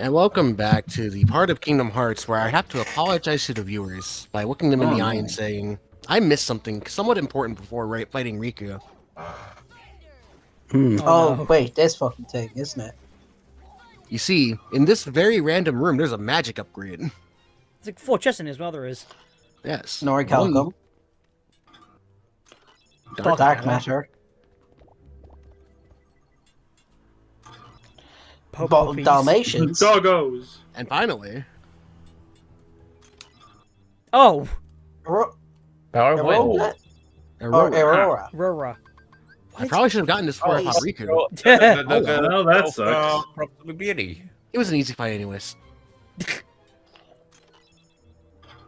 And welcome back to the part of Kingdom Hearts where I have to apologize to the viewers by looking them in Oh, the eye and saying, I missed something somewhat important before ra- fighting Riku. Hmm. Oh, no. wait, this fucking thing, isn't it? You see, in this very random room, there's a magic upgrade. There's like four chests in it as well, there is. Yes. Nori One Calcum, dark- Dark Matter, Po- Bo- puppies. Dalmatians, Doggos. And finally, Oh, Ro- Power Aurora, Aurora. or Aurora. Rora. I probably should have gotten this before I Oh, fought he's- Riku. Well, that sucks. Probably beauty. It was an easy fight, anyways.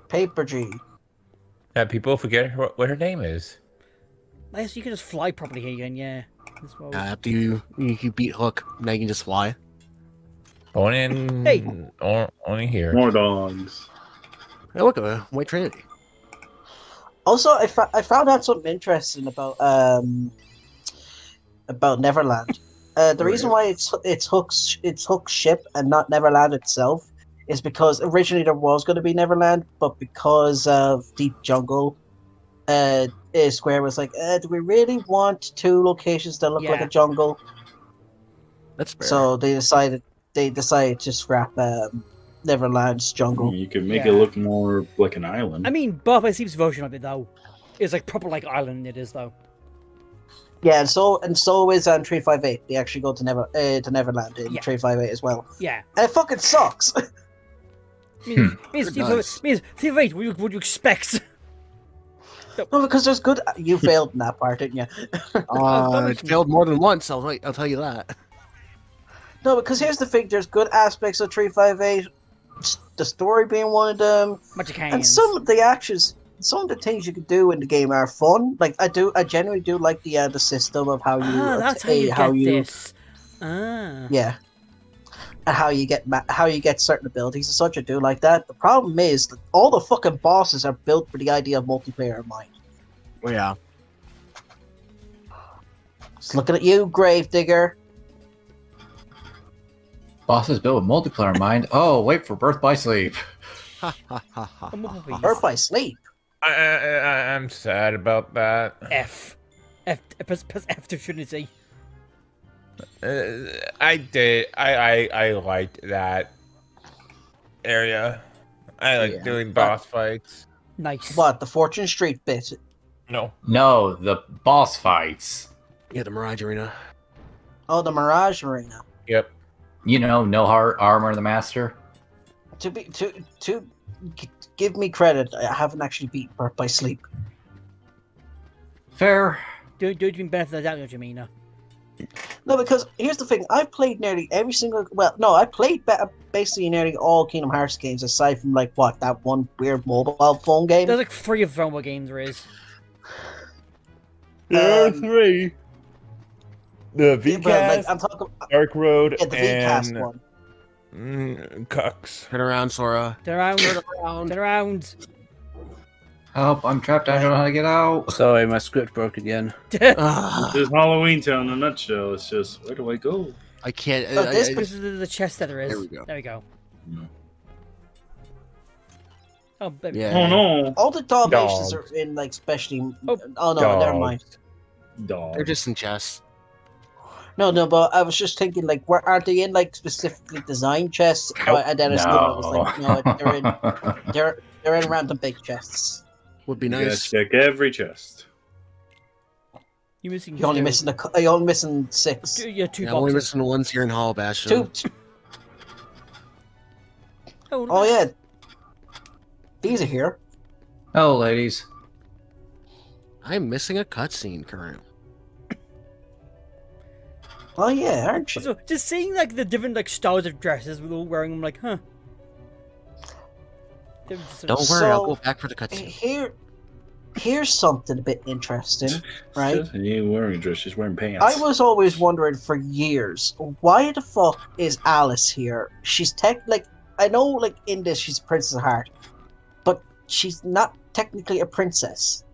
Paper G. Yeah, people forget her, what her name is. Yes, you can just fly properly here again, yeah. That's Uh, after you, you you beat Hook, now you can just fly. Only in, Hey. or, only here. More dogs. Hey, look, a White Trinity. Also, I, fa- I found out something interesting about um about Neverland. Uh, the reason why it's it's Hook's it's Hook's ship and not Neverland itself is because originally there was going to be Neverland, but because of Deep Jungle, uh, Square was like, uh, do we really want two locations that look like a jungle? That's fair. So they decided they decided to scrap um, Neverland's jungle. You could make Yeah. it look more like an island. I mean, Bob Sleep's version of it, though, is like proper like island it is, though. Yeah, and so and so is on three five eight. They actually go to Never uh, to Neverland in Yeah. three five eight as well, Yeah. and it fucking sucks. Means, means, It Steve, means, Steve, wait, what do you, what you expect? no, because there's good. You failed in that part, didn't you? uh, it failed more than once. I'll I'll tell you that. No, because here's the thing: there's good aspects of three five eight. The story being one of them, Magic and some of the actions, some of the things you can do in the game are fun. Like I do, I genuinely do like the uh, the system of how you Ah, that's how you how get you this. Ah. Yeah. And how you get ma- how you get certain abilities and such, I do like that. The problem is that all the fucking bosses are built for the idea of multiplayer in mind. Well, yeah. Just looking at you, Gravedigger. Bosses built with multiplayer in mind. Oh, wait for Birth by Sleep. Ha ha ha ha. More puppies. Birth by Sleep. I, I, I, I'm sad about that. F. F. Press, press F to Trinity. Uh, I did. I, I I liked that area. I like Yeah. doing boss fights. Nice. What the Fortune Street bit? No. No, the boss fights. Yeah, the Mirage Arena. Oh, the Mirage Arena. Yep. You know, no heart, armor, the master. To be to to give me credit, I haven't actually beat Birth by Sleep. Fair. Do, do you benefit of the doubt, Jamina? No, because here's the thing: I've played nearly every single. Well, no, I played ba- basically nearly all Kingdom Hearts games, aside from like what that one weird mobile phone game. There's like three of them games there is. There are Um, three. The Yeah, but, like, I'm talking Dark Road, yeah, the Vcast and one. mm, Cucks. Turn around, Sora. Turn around. Turn around. Turn around. Help, I'm trapped. I don't know how to get out. Sorry, my script broke again. Ah, This is Halloween Town in a nutshell. It's just where do I go? I can't. Oh, I- this I- This is the, the chest that there is. There we go. There we go. No. Oh, baby. Yeah. Oh no, All the Dalmatians Dogs. are in like specially. Oh, Oh, no, never Dogs. mind. dog. They're just in chests. No, no, but I was just thinking like, where are they in like specifically designed chests? Nope. And then I was like, no, they're in they're they're in random big chests. Would be You gotta nice. check every chest. You missing? You're only missing a, you're only missing six. Two, yeah, two Yeah, I'm only missing the ones here in Hollow Bastion. Two. Oh, Oh yeah, these are here. oh, ladies. I'm missing a cutscene currently. Oh yeah, aren't you? So just seeing like the different like styles of dresses with all wearing, I'm like, huh. Don't worry, I'll go back for the cutscene. Here, here's something a bit interesting, right? She ain't wearing a dress. She's wearing pants. I was always wondering for years why the fuck is Alice here? She's tech like I know like in this she's Princess of Heart, but she's not technically a princess.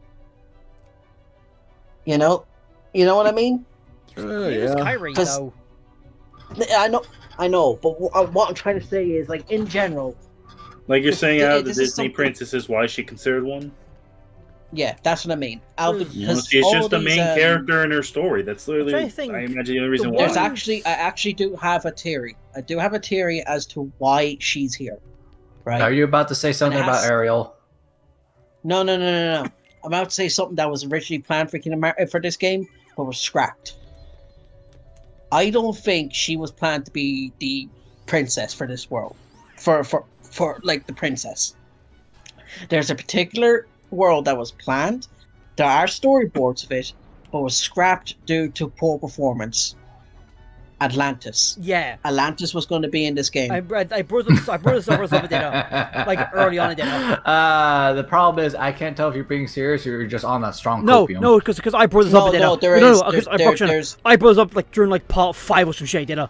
You know, you know what I mean? Oh, It is yeah. Kairi 'Cause- though. I know, I know, but wh- uh, what I'm trying to say is, like in general, Like you're saying, out of the Disney something- princesses, why is she considered one? yeah, that's what I mean. Out of, You know, 'cause she's just the main um, character in her story. That's literally, trying to think. I imagine, the only reason The why. There's actually, I actually do have a theory. I do have a theory as to why she's here. Right? Are you about to say something It has- about Ariel? No, no, no, no, no. I'm about to say something that was originally planned for Kingdom Hearts for this game, but was scrapped. I don't think she was planned to be the princess for this world, for for for like the princess. There's a particular world that was planned. There are storyboards of it, but was scrapped due to poor performance. Atlantis. Yeah. Atlantis was going to be in this game. I, I, I brought this, I brought this up or something, you. Like, early on in the day. Uh, the problem is I can't tell if you're being serious or you're just on that strong No, copium. no, because I brought this no, up. you no, know. there no, is. no, there- because I brought you- there's I brought this up like during like part five or some shit, you know.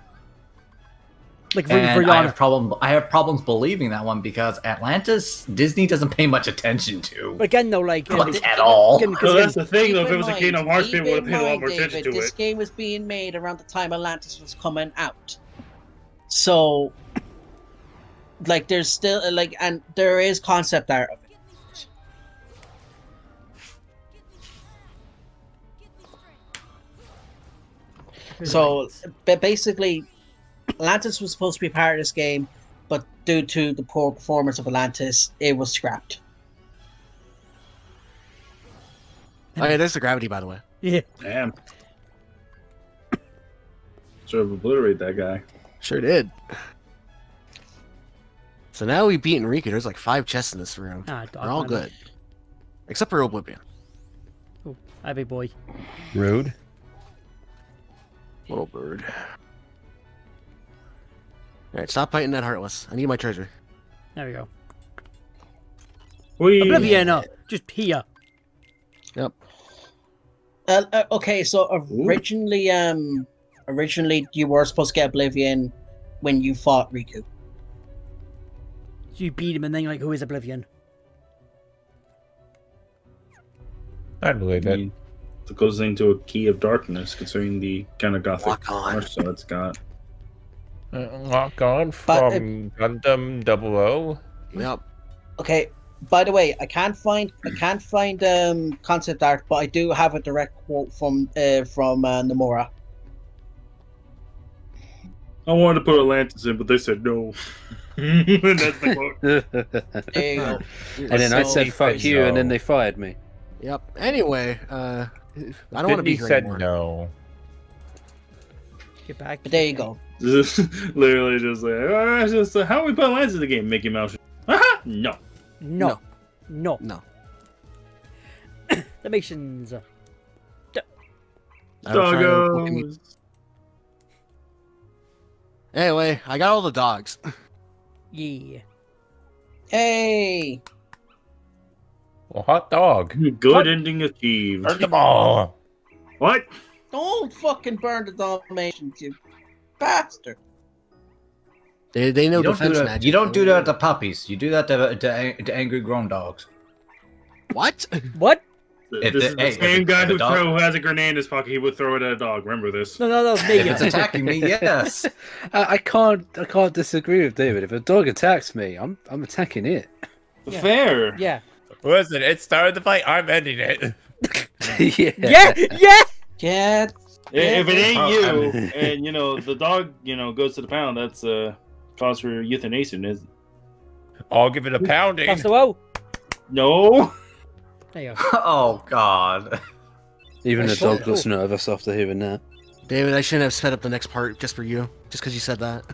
Like very, very And I have problem. I have problems believing that one because Atlantis, Disney doesn't pay much attention to. But again, though, like, Like, at all. again, 'cause So that's the thing, though. If it in was a mind- Kingdom Hearts, keep people would have paid a lot mind, more attention to This it. This game was being made around the time Atlantis was coming out, so like there's still like and there is concept art of it. So ba- basically, Atlantis was supposed to be part of this game, but due to the poor performance of Atlantis, it was scrapped. Oh yeah, there's the gravity, by the way. yeah. Damn. Should have obliterate that guy. Sure did. So now we beat Enrique. There's like five chests in this room. Ah, They're all dog, man. good. Except for Oblivion. Oh, hi, big boy. Rude. Little bird. Alright, stop fighting that Heartless. I need my treasure. There we go. We Oblivion, uh, just here. Yep. Uh, uh, okay, so originally, um, originally you were supposed to get Oblivion when you fought Riku. So you beat him, and then you're like, who is Oblivion? I believe it. It goes into a key of darkness, considering the kind of gothic Lock on. art it's got. Uh, Lock on But, from Gundam Double O. Yep. Okay. By the way, I can't find I can't find um concept art, but I do have a direct quote from uh from uh, Nomura. I wanted to put Atlantis in, but they said no. and that's the quote. There you go. and then I said fuck you, and then they fired me. Yep. Anyway, uh, I don't want to be Disney here said anymore. no. Get back. But there you go. Literally just like, ah, just uh, how we put lines in the game, Mickey Mouse. Aha! No. No. No. No. That makes sense. I was trying to fucking- Doggos. Anyway, I got all the dogs. Yeah. Hey. Well, hot dog. Good What? ending achieved. Burn them all. What? Don't fucking burn the Dalmatians, you bastard. They they know you don't do defense that. magic. You don't do that to puppies. You do that to, to, to angry grown dogs. What? What? If this the- is the hey, same it- guy who, throw, who has a grenade in his pocket. He would throw it at a dog. Remember this. No, no, that was me. If it's attacking me, yes. I, I can't, I can't disagree with David. If a dog attacks me, I'm, I'm attacking it. Yeah. Fair. Yeah. Listen, it started the fight. I'm ending it. yeah. Yeah. Yeah. Yeah. I- If it ain't Oh, you, and you know the dog, you know goes to the pound. That's uh, cause for euthanasia. is it? I'll give it a pounding. That's the woe. no. There you go. oh God. Even the dog looks nervous after hearing that. David, I shouldn't have sped up the next part just for you, just because you said that.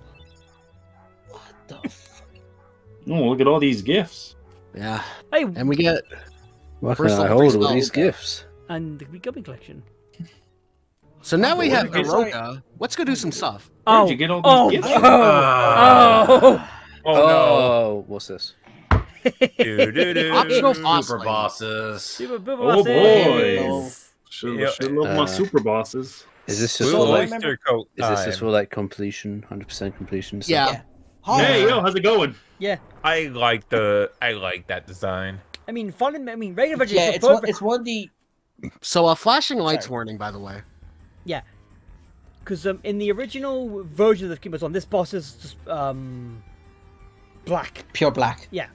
What the f- Oh, look at all these gifts. Yeah, Hey, and we get Why First can I hold first all these gifts? and the Gummi collection. So now we have Okay, sorry. Aroka. Let's go do some stuff. Where'd Oh. you get all these Oh. gifts? Oh. Uh, Oh. Oh, Oh, what's this? Optional Super bosses. Super Booba Oh, Bosses. boy. Should, Yeah, should love my uh, super bosses. Is this just for like? oyster Is this just for like completion, hundred percent completion? stuff? Yeah. Yeah. Hi. Hey, yo, how's it going? Yeah. I like the. I like that design. I mean, fun. I mean, regular Yeah, it's one, it's one of the So a flashing lights Sorry. warning, by the way. Yeah, because um, in the original version of the Kingdom Hearts One, this boss is just um, black. Pure black. Yeah,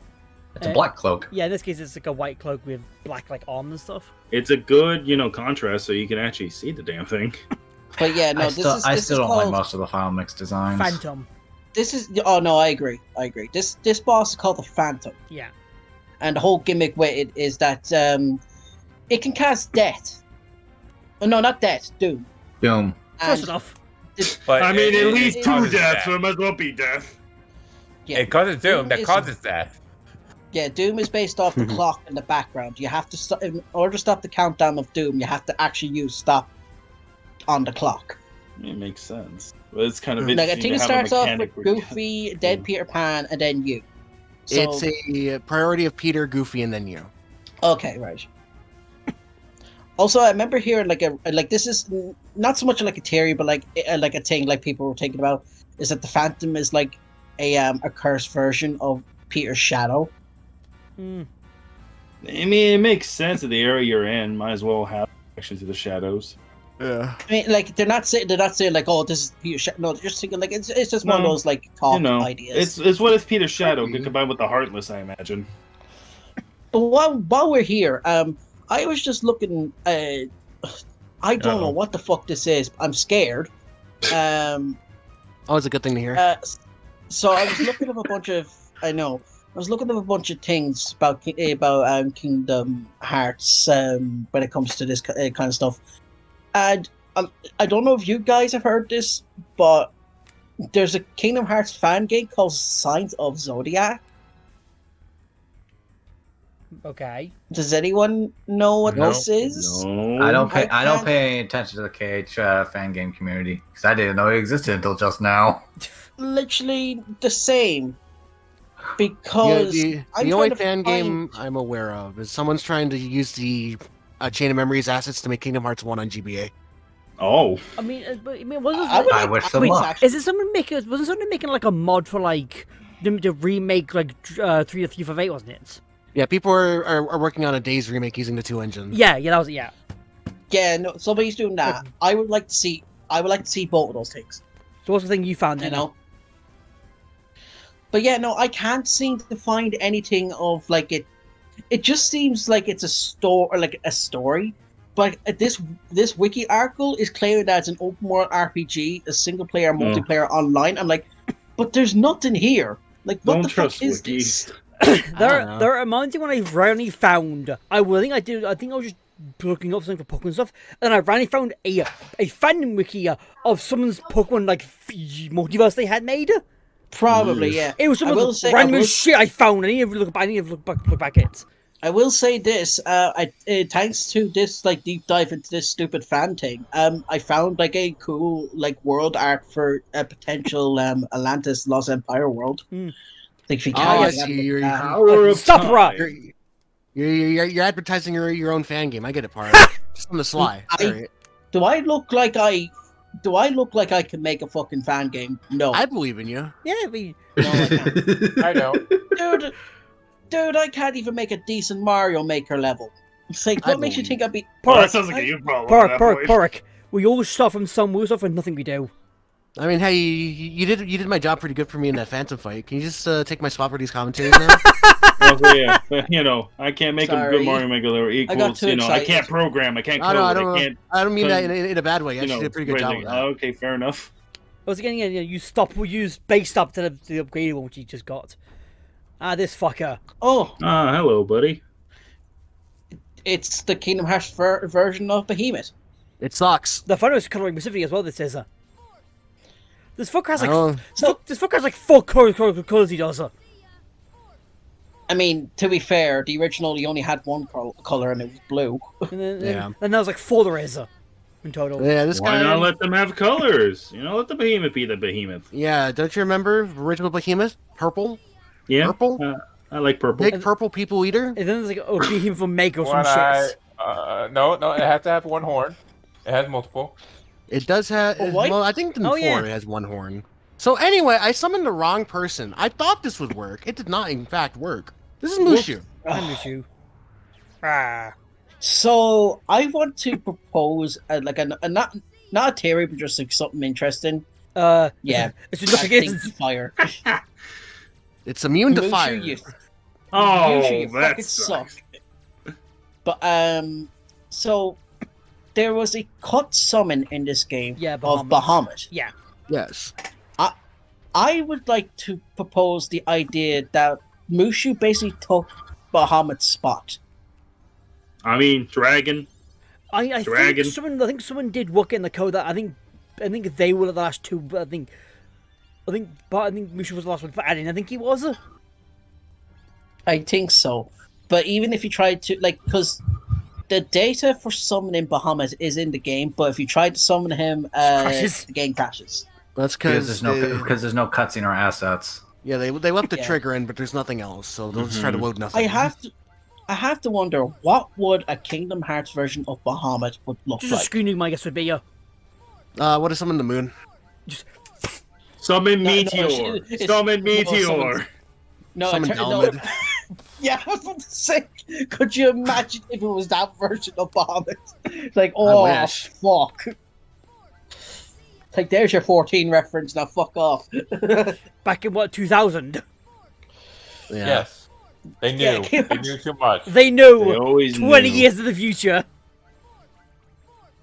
it's a black cloak. Yeah, in this case, it's like a white cloak with black like arms and stuff. It's a good, you know, contrast so you can actually see the damn thing. But yeah, no, I this still, is I this still is don't like most of the Final Mix designs. Phantom. This is oh no, I agree, I agree. This this boss is called the Phantom, Yeah. and the whole gimmick with it is that um, it can cast death. Oh, no, not death, doom. Doom. Close enough. But I mean, it- at least it two causes deaths, death. so it might as well be death. yeah, It causes doom. Doom That is- causes death. yeah, doom is based off the clock in the background. You have to stop in order to stop the countdown of doom. You have to actually use stop on the clock. It makes sense. But it's kind of Like, Like I think it to have starts off with where you- Goofy, then Peter Pan, and then you. So, It's a priority of Peter, Goofy, and then you. Okay, right. Also, I remember hearing like a like this is n- not so much like a theory, but like uh, like a thing like people were thinking about is that the Phantom is like a um a cursed version of Peter's shadow. Mm. I mean, it makes sense at the area you're in. Might as well have connection to the shadows. Yeah. I mean, like they're not saying they're not saying like oh this is Peter's shadow. No, they're just thinking like it's it's just one of those like talk you know, ideas. it's it's what if Peter's shadow combined with the Heartless, I imagine. But while while we're here, um, I was just looking. Uh, I don't know Uh-oh. what the fuck this is. I'm scared. Um. Always a good thing to hear. Uh, so I was looking up a bunch of. I know. I was looking up a bunch of things about about um, Kingdom Hearts um, when it comes to this uh, kind of stuff, and um, I don't know if you guys have heard this, but there's a Kingdom Hearts fan game called Signs of Zodiac. Okay. Does anyone know what No. this is? No, I don't pay. I I, don't can't- pay attention to the KH uh, fan game community because I didn't know it existed until just now. Literally the same. Yeah, Because the the only fan find- game I'm aware of is someone's trying to use the uh, Chain of Memories assets to make Kingdom Hearts 1 on GBA. Oh, I mean, uh, but, I mean, wasn't I would I like- wish them would luck. Is it someone making? Wasn't someone making like a mod for like them to remake like uh, three of Thief of Eight, wasn't it? Yeah, people are, are, are working on a Days remake using the two engines. Yeah, yeah, that was it. Yeah. Yeah, no, somebody's doing that. I would like to see. I would like to see both of those things. So what's the thing you found? You Then? know. But yeah, no, I can't seem to find anything of like it. It just seems like it's a store or like a story. But this this wiki article is claiming that it's an open world RPG, a single player Mm. multiplayer online. I'm like, but there's nothing here. Like, what don't the trust fuck is wikis. this? there, there are moments when I randomly found. I will think I did. I think I was just looking up something for Pokemon stuff, and I randomly found a a fandom wiki uh, of someone's Pokemon like f- multiverse they had made. Probably, yeah. It was some will of the say- I random will- shit I found. I need to look. I need to look back. Look back at it. I will say this, uh, I, uh, thanks to this like deep dive into this stupid fan thing, um, I found like a cool like world art for a potential um Atlantis Lost Empire world. Hmm. Like if you Oh, can't I get see. that, You're, Power of Stop, time. Rob. you're, you're, you're, you're advertising your, your own fan game. I get it, part. Just on the sly. I- Alright. do I look like I? Do I look like I can make a fucking fan game? No, I believe in you. Yeah, I mean, no, I can't. I know. dude, dude, I can't even make a decent Mario Maker level. It's like, I what makes you think I'd be? Well, that Pork, sounds like a you problem. pork, at that pork, pork. We all start from some. We all start from nothing. We do. I mean, hey, you, you did you did my job pretty good for me in that Phantom fight. Can you just uh, take my spot for these commentaries now? Well, yeah, but, you know, I can't make a Sorry. good Mario Maker that got equals, you know, I can't program, I can't code, no, I I, don't- can't, I don't mean that in, in a bad way. You you actually know, did a pretty good job with that. Oh, okay, fair enough. Once again, getting you stop. We use based up to the, the upgraded one which you just got. Ah, this fucker. Oh, Ah, hello, buddy. it's the Kingdom Hearts ver- version of Behemoth. It sucks. The fun is coloring specifically as well. This is. Uh, this fucker has like. This, fuck, this fucker has like four colors. Colors, colors he does. Uh. I mean, to be fair, the original he only had one col- color and it was blue. And then, Yeah. then, then there was like four there is. Uh, in total. Yeah, this Why guy. not let them have colors? You know, let the behemoth be the behemoth. Yeah, don't you remember original Behemoth? Purple, Yeah, Purple? Uh, I like purple. big purple people eater. And then there's like oh, behemoth him for make or some One shit. Uh, no, no, it has to have one horn. It has multiple. It does have. Oh, what? Well, I think in Oh, four yeah. it has one horn. So anyway, I summoned the wrong person. I thought this would work. It did not, in fact, work. This is Mushu. I miss you. Ah. So I want to propose uh, like a, a not not a theory, but just like something interesting. Uh, Yeah, it's that nothing thing's fire. It's immune to Mushu, fire. you- Oh, Mushu, you that fucking sucks. suck. But um, so there was a cut summon in this game Yeah, of Bahamut. Bahamut. Yeah. Yes. I would like to propose the idea that Mushu basically took Bahamut's spot. I mean, dragon. I, I Dragon. think someone I think someone did work in the code that I think I think they were the last two but I think I think but I think Mushu was the last one for adding I think he was I think so. But even if you tried to like, because the data for summoning Bahamut is in the game, but if you try to summon him, uh, Crashes. the game crashes. That's Because because there's no because there's no cutscene or assets. yeah they they left the Yeah. trigger in, but there's nothing else, so they'll just try to Mhm. load nothing. I have to, I have to wonder what would a Kingdom Hearts version of Bahamut would look just a like. screening my guess would be yeah Uh, what is some in the moon? Summon No, no, meteor. she- it's- Summon meteor. summon- No, Summon it tur- no. Helmet. yeah, I was about to say, could you imagine if it was that version of Bahamut? Like, oh fuck. Like, there's your 14 reference. Now, fuck off. back in what 2000 Yeah. Yes. They knew. Yeah, they knew too much. they They always 20 knew. years in the future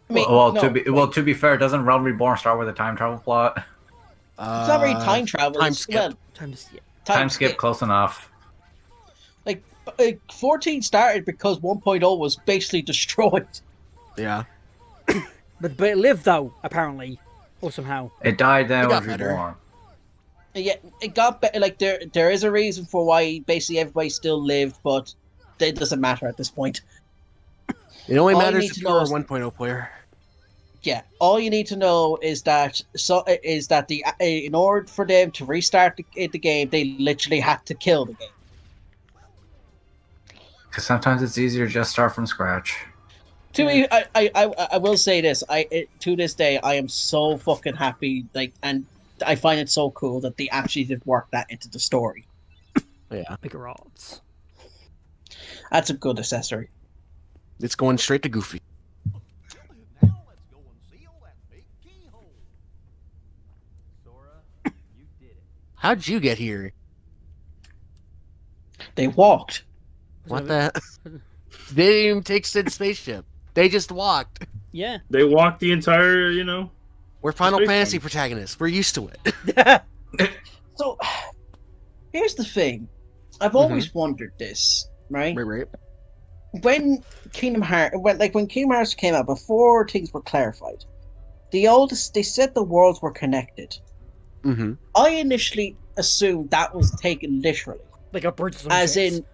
I mean, well, no, to be well, to be fair, doesn't Realm Reborn start with a time travel plot? Uh, It's not very time travel. time skip. well, time to see it. Time, skip, close enough. Like, uh, 14 started because 1.0 was basically destroyed. Yeah. but but it lived though apparently or somehow It died then It it got was better. reborn. And it got better. Like, there, there is a reason for why basically everybody still lived, but it doesn't matter at this point. It only All matters need if to you're know a 1.0 player. Yeah, all you need to know is that so is that the uh, in order for them to restart the, the game, they literally had to kill the game. Because sometimes it's easier to just start from scratch. To me, I, I, I, I will say this. I it, to this day, I am so fucking happy. Like, and I find it so cool that they actually did work that into the story. Yeah. bigger odds That's a good accessory. It's going straight to Goofy. How'd you get here? They walked. What the? they didn't even take Cid's spaceship. They just walked. yeah They walked the entire, you know. We're Final Fantasy Jam. protagonists. We're used to it. So, here's the thing. I've always wondered this, right? right, right. when Kingdom Hearts, when like when Kingdom Hearts came out, before things were clarified, the oldest they said the worlds were connected. Mm-hmm. I initially assumed that was taken literally, like a bridge as in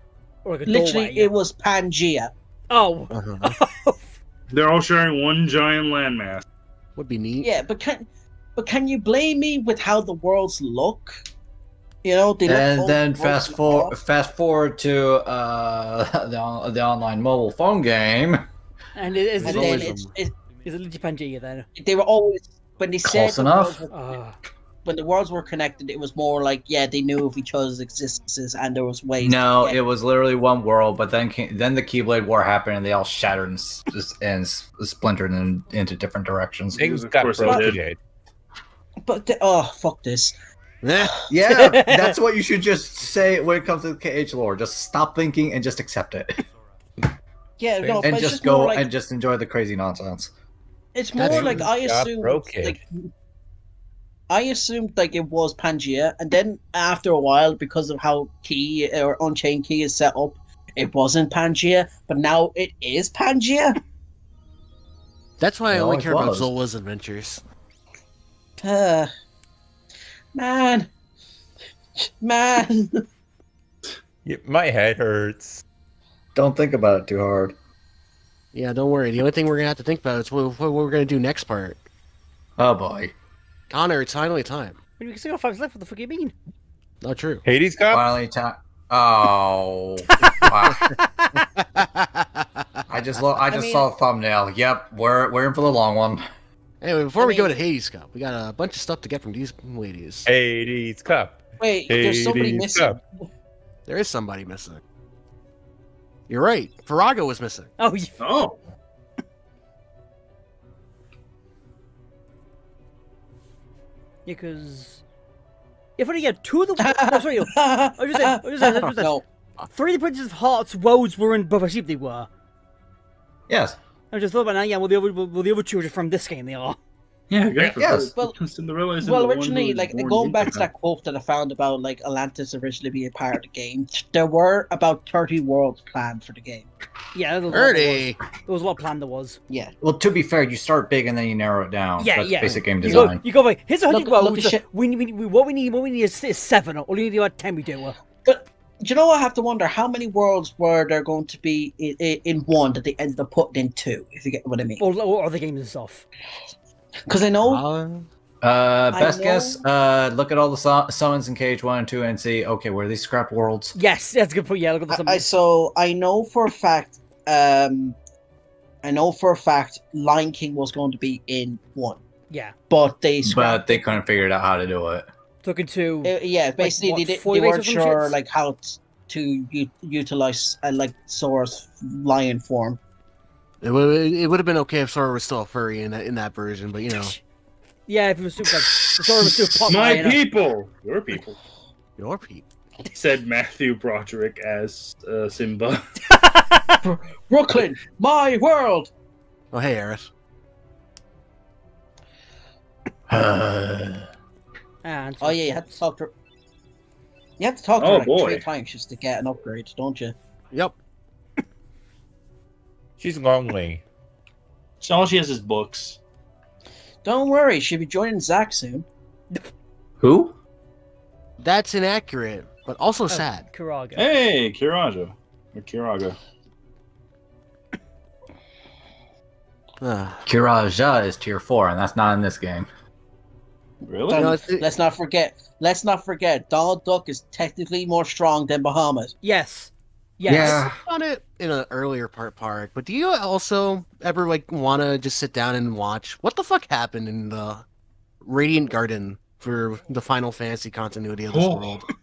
or like a literally doorway. it was Pangea. oh Uh-huh. They're all sharing one giant landmass. Would be neat. Yeah, but can but can you blame me with how the worlds look? You know, they And all- then fast forward, fast forward to uh, the the online mobile phone game. and it is and it, it's, it's is it legit Pangea then they were always when they said Close the enough. worlds were- uh, when the worlds were connected, it was more like yeah, they knew of each other's existences and there was ways. No, to it was literally one world, but then came, then the Keyblade War happened, and they all shattered and, and splintered in, into different directions. Things Of got broken. But the, oh fuck this. Eh, Yeah, that's what you should just say when it comes to KH lore. Just stop thinking and just accept it, Yeah, no, but and just just go like, and just enjoy the crazy nonsense. It's more That's- like I assume broken. like I assumed like it was Pangea, and then after a while, because of how Key or Unchained Key is set up, it wasn't Pangea, but now it is Pangea. That's why I It only always care about. Zola's adventures. Uh, man, man. Yeah, My head hurts. Don't think about it too hard. Yeah, don't worry. The only thing we're gonna have to think about is what, what we're gonna do next part. Oh boy! Connor, it's finally time. when we still got five left what the fuck do you mean Not true. Hades Cup? Finally, time. Oh. I just lo- I just mean- saw a thumbnail. Yep, we're we're in for the long one. Anyway, before I we go to Hades Cup, we got a bunch of stuff to get from these ladies. Hades Cup. Wait, there's somebody Hades missing. Cup. There is somebody missing. You're right. Farago was missing. oh you, Oh, because if only get two of the oh, sorry, I was just saying, I was just saying, I was just saying, no, three of the Princess of Hearts worlds were in Birth by Sleep. They were. Yes. I just thought about now. Yeah, well, the other well, the other two are from this game. They are. Yeah, exactly. Yes. Well- Cinderella is well, originally, like going back to that quote that I found about like Atlantis originally being part of the game, there were about thirty worlds planned for the game. Yeah, there was, a lot, there, Ernie. was, there was a lot planned. There was. Yeah, Well, to be fair, you start big and then you narrow it down. Yeah, That's yeah. basic game You go, design. you go like here's a hundred Look- look worlds. we, we, we, what we need, what we need is, is seven. All you need about ten. We do. Well. But do you know? I have to wonder how many worlds were there going to be in, in one that they ended up putting in two. If you get what I mean, All, all other games and stuff. Because I know Uh, Uh, I best know- guess. Uh, look at all the su- summons in Cage One and Two and see. Okay, were these scrap worlds? Yes, that's a good point. Yeah, look at the I. I so I know for a fact. Um, I know for a fact Lion King was going to be in one, yeah, but they But they couldn't figure out how to do it. took into. Uh, yeah, basically what, they, did, four they weren't sure shits? like how t- to u- utilize uh, like Sora's lion form. It would it would have been okay if Sora was still a furry in that in that version, but you know, yeah, if it was super, like, the story was super pop. My you know. people, your people, your people. said Matthew Broderick as uh, Simba. Brooklyn, my world. Oh hey, Aerith. And Oh yeah, you have to talk to. You have to talk to Oh, her like boy. three times just to get an upgrade, don't you? Yep. She's lonely. So all she has is books. Don't worry, she'll be joining Zack soon. Who? That's inaccurate, but also Oh, sad. Curaga. Hey, Curaja. Or Curaga. Ah. Curaja is tier four, and that's not in this game. Really? No, let's not forget. Let's not forget. Donald Duck is technically more strong than Bahamut. Yes. Yes. on it in an earlier part park, but do you also ever like want to just sit down and watch what the fuck happened in the Radiant Garden for the Final Fantasy continuity of this Oh. world?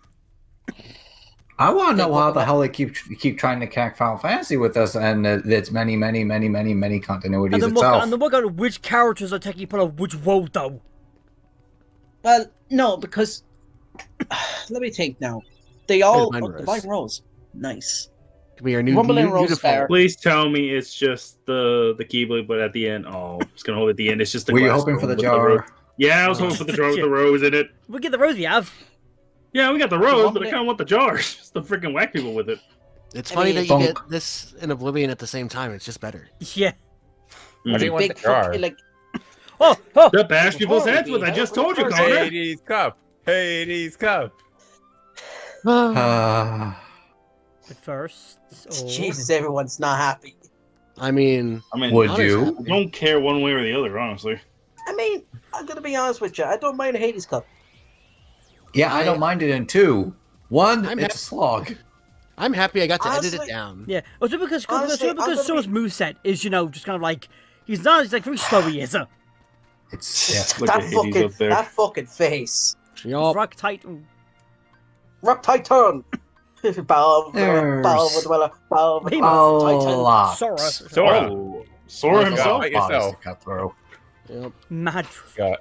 I want to know how the hell they keep keep trying to connect Final Fantasy with us, and uh, it's many, many, many, many, many continuities And then work, itself. and then work out which characters are taking part of which world though. Well, no, because let me think now. They all Divine oh, Rose. Divine Rose, nice. Can be our new, Rumbling new beautiful. Please tell me it's just the the Keyblade, but at the end, oh, it's gonna hold at the end. It's just the. Were you hoping for the jar? ro- yeah, I was hoping for the jar with the rose in it. We get the rose we have. Yeah, we got the rose, but I kind of want the jar. Just to freaking whack people with it. It's I funny mean- that you Bonk. get this and Oblivion at the same time. It's just better. Yeah. Why do you want Big the jar? fucking, like Oh, oh. To bash people's Before heads with. I just told you, first- Connor. Hades Cup. Hades Cup. Uh, But first, oh. Jesus, everyone's not happy. I mean, I mean, would you? I don't care one way or the other, honestly. I mean, I'm gonna be honest with you. I don't mind Hades Cup. Yeah, I don't mind it in two. One, I'm it's a slog. I'm happy I got to edit it down. Yeah. Also because because, Honestly, also I'm because gonna Sora's moveset is, you know, just kind of like he's not he's like very slow he is. Uh, It's yeah. Look that Hades fucking up there. that fucking face. Yup. rock tight oh, Rock Titan. Bow, There's- bow with Willa, bow with Behemoth. A Titan. lot. Sora. Sora. Oh, Sora Oh, himself. God. Bodies yourself. to cut through. Yep. Mad Got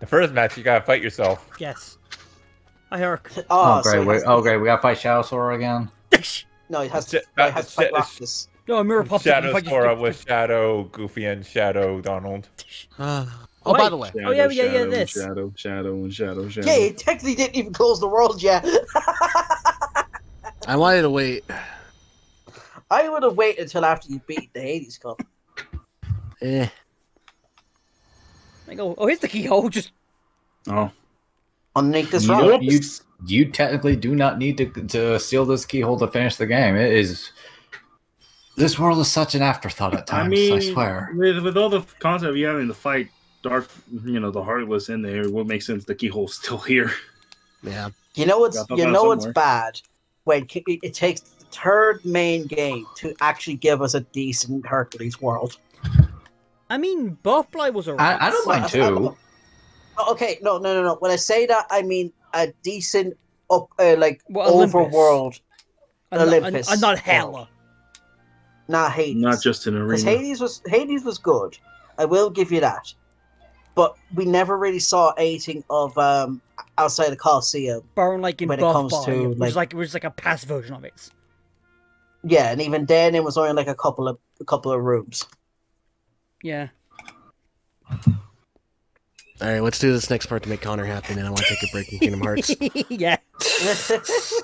the first match. You gotta fight yourself. yes. I heard Oh, Oh, so great. he Wait, has- oh, great. We got to fight Shadow Sora again. No, he has Sh- to, uh, he has to fight sh- Roxas. No, mirror pops up Shadow and fight you- Sora with Shadow Goofy and Shadow Donald. Oh, by the way, Oh, yeah, yeah, yeah, this. Shadow, shadow, and shadow, shadow. Yeah, he technically didn't even close the world yet. I wanted to wait. I would have waited until after you beat the Hades Cup. Eh. I go, oh, here's the keyhole. Just Oh, Underneath this You, rock. You, you technically do not need to to seal this keyhole to finish the game. It is. This world is such an afterthought at times. I I, swear. with with all the concept you having to fight dark, you know, the heartless in there, what makes sense? The keyhole's still here. Yeah. You know it's Got that you know it's bad when it it takes the third main game to actually give us a decent Hercules world. I mean, Buffly was alright. I, I don't mind too. Oh, Okay, no, no, no, no. When I say that, I mean a decent up, uh, like Well, Olympus. overworld, and, not- and- Olympus. and not Hella. not Hades. Not just an Because arena. Hades was Hades was good. I will give you that. But we never really saw anything of um outside the Coliseum. Baron like in When it Buff comes Boy, to, which is like- like which is like a past version of it. Yeah, and even then it was only like a couple of a couple of rooms. Yeah. All right, let's do this next part to make Connor happy, and then I want to take a break from Kingdom Hearts. yeah.